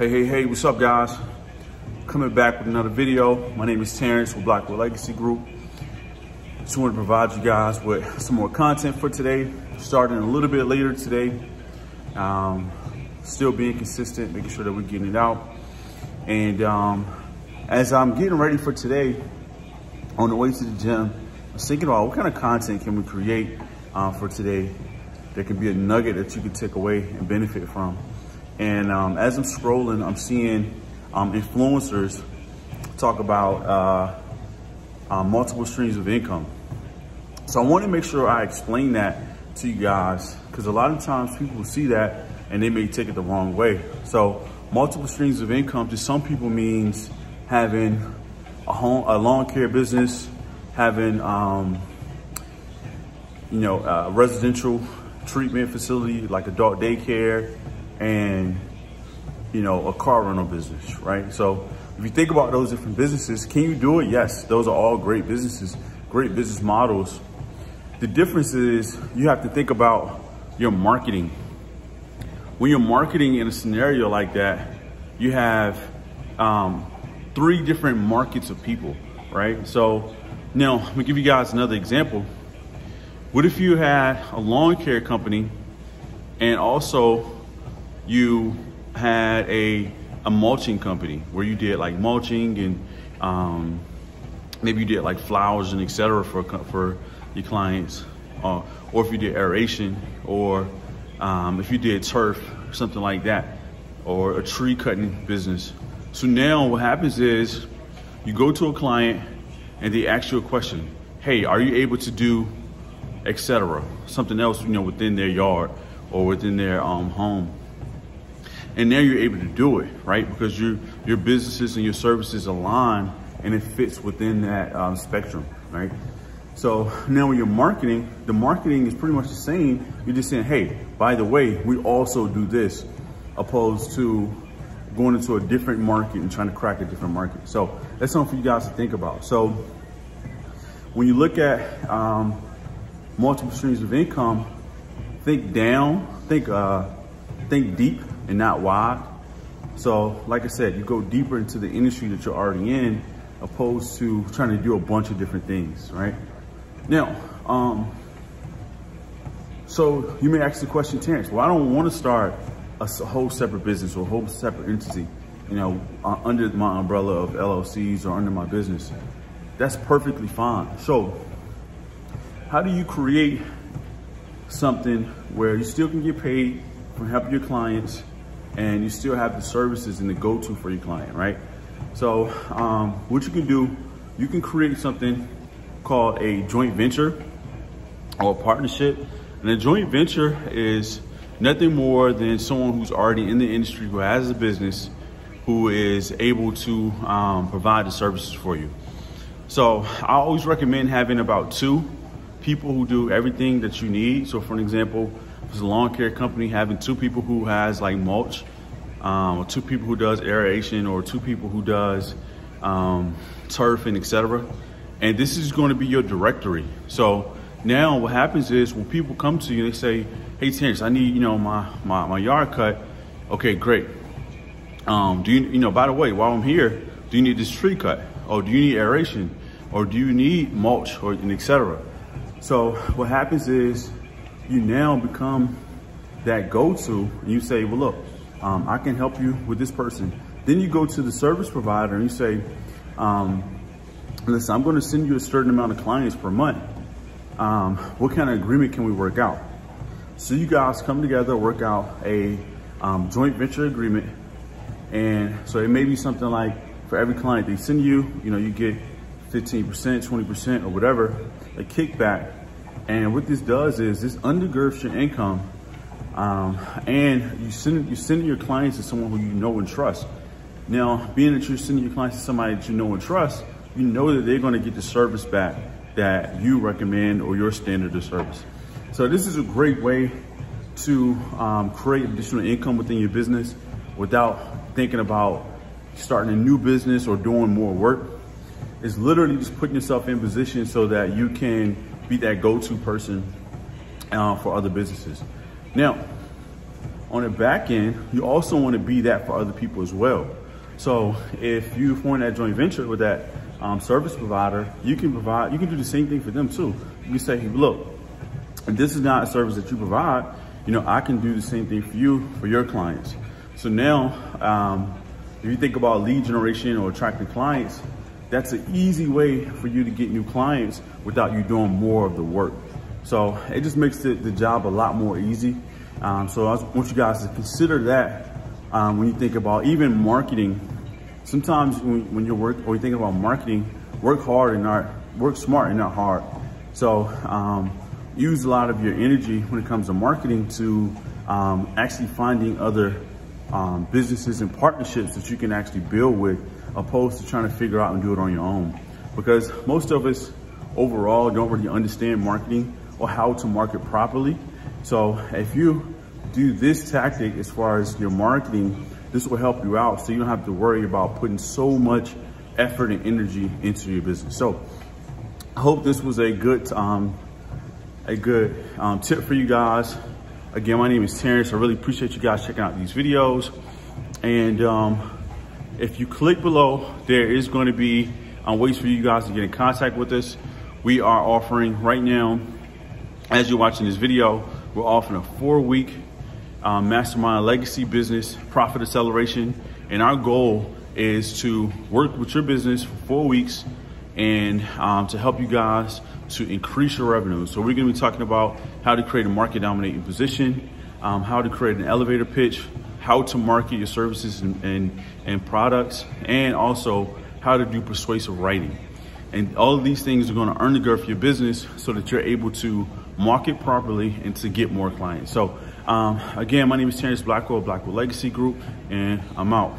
Hey, hey, hey, what's up guys? Coming back with another video. My name is Terrence with Blackwell Legacy Group. Just want to provide you guys with some more content for today, starting a little bit later today. Um, still being consistent, making sure that we're getting it out. And um, as I'm getting ready for today, on the way to the gym, I was thinking about what kind of content can we create uh, for today that can be a nugget that you can take away and benefit from. And um, as I'm scrolling, I'm seeing um, influencers talk about uh, uh, multiple streams of income. So I want to make sure I explain that to you guys because a lot of times people see that and they may take it the wrong way. So multiple streams of income to some people means having a home, a lawn care business, having, um, you know, a residential treatment facility like adult daycare, and, you know, a car rental business, right? So if you think about those different businesses, can you do it? Yes, those are all great businesses, great business models. The difference is you have to think about your marketing. When you're marketing in a scenario like that, you have um, three different markets of people, right? So now I'm gonna give you guys another example. What if you had a lawn care company and also you had a, a mulching company where you did like mulching and um, maybe you did like flowers and etc. for for your clients, uh, or if you did aeration, or um, if you did turf, something like that, or a tree cutting business. So now what happens is you go to a client and they ask you a question. Hey, are you able to do etc. Something else, you know, within their yard or within their um, home and now you're able to do it, right? Because your your businesses and your services align and it fits within that um, spectrum, right? So now when you're marketing, the marketing is pretty much the same. You're just saying, hey, by the way, we also do this, opposed to going into a different market and trying to crack a different market. So that's something for you guys to think about. So when you look at um, multiple streams of income, think down, think uh, think deep and not wide. So like I said, you go deeper into the industry that you're already in opposed to trying to do a bunch of different things, right? Now, um, so you may ask the question, Terrence, well, I don't want to start a whole separate business or a whole separate entity, you know, uh, under my umbrella of LLCs or under my business. That's perfectly fine. So how do you create something where you still can get paid for helping your clients and you still have the services and the go-to for your client, right? So um, what you can do, you can create something called a joint venture or a partnership. And a joint venture is nothing more than someone who's already in the industry, who has a business, who is able to um, provide the services for you. So I always recommend having about two people who do everything that you need. So for an example, it's a lawn care company, having two people who has like mulch, um, or two people who does aeration, or two people who does um, turf and etc. And this is going to be your directory. So now what happens is when people come to you, they say, "Hey Terrence, I need you know my my, my yard cut." Okay, great. Um, do you you know? By the way, while I'm here, do you need this tree cut? Or do you need aeration? Or do you need mulch or etc. So what happens is you now become that go-to and you say, well, look, um, I can help you with this person. Then you go to the service provider and you say, um, listen, I'm going to send you a certain amount of clients per month. Um, what kind of agreement can we work out? So you guys come together, work out a um, joint venture agreement. And so it may be something like for every client they send you, you know, you get 15%, 20% or whatever, a kickback and what this does is this undergirds your income um, and you send, you send your clients to someone who you know and trust. Now, being that you're sending your clients to somebody that you know and trust, you know that they're going to get the service back that you recommend or your standard of service. So this is a great way to um, create additional income within your business without thinking about starting a new business or doing more work. It's literally just putting yourself in position so that you can be that go-to person uh, for other businesses. Now, on the back end, you also want to be that for other people as well. So if you form that joint venture with that um, service provider, you can provide, you can do the same thing for them too. You can say, look, if this is not a service that you provide, you know, I can do the same thing for you, for your clients. So now, um, if you think about lead generation or attracting clients, that's an easy way for you to get new clients without you doing more of the work. So it just makes the, the job a lot more easy. Um, so I want you guys to consider that um, when you think about even marketing. Sometimes when, when you're work or you think about marketing, work hard and not work smart and not hard. So um, use a lot of your energy when it comes to marketing to um, actually finding other um, businesses and partnerships that you can actually build with opposed to trying to figure out and do it on your own. Because most of us overall don't really understand marketing or how to market properly. So if you do this tactic as far as your marketing, this will help you out so you don't have to worry about putting so much effort and energy into your business. So I hope this was a good um, a good um, tip for you guys. Again, my name is Terrence. I really appreciate you guys checking out these videos. And um, if you click below, there is going to be um, ways for you guys to get in contact with us. We are offering right now, as you're watching this video, we're offering a four week um, mastermind legacy business profit acceleration. And our goal is to work with your business for four weeks and um, to help you guys to increase your revenue. So we're gonna be talking about how to create a market dominating position, um, how to create an elevator pitch, how to market your services and, and, and products, and also how to do persuasive writing. And all of these things are gonna earn the girth for your business so that you're able to market properly and to get more clients. So um, again, my name is Terrence Blackwell, Blackwell Legacy Group, and I'm out.